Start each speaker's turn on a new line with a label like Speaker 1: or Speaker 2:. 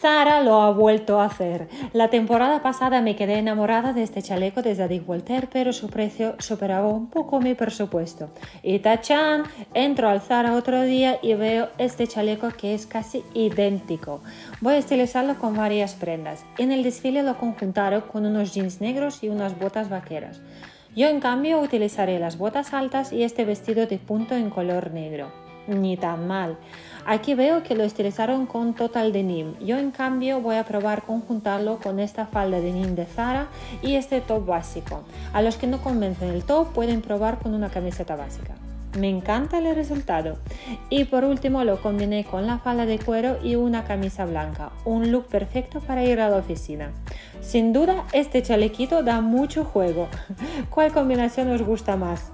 Speaker 1: Sara lo ha vuelto a hacer. La temporada pasada me quedé enamorada de este chaleco de Zadig Voltaire, pero su precio superaba un poco mi presupuesto. Y tachan, entro al Zara otro día y veo este chaleco que es casi idéntico. Voy a estilizarlo con varias prendas. En el desfile lo conjuntaron con unos jeans negros y unas botas vaqueras. Yo en cambio utilizaré las botas altas y este vestido de punto en color negro ni tan mal. Aquí veo que lo estilizaron con Total Denim. Yo en cambio voy a probar conjuntarlo con esta falda de denim de Zara y este top básico. A los que no convencen el top pueden probar con una camiseta básica. Me encanta el resultado. Y por último lo combiné con la falda de cuero y una camisa blanca. Un look perfecto para ir a la oficina. Sin duda este chalequito da mucho juego. ¿Cuál combinación os gusta más?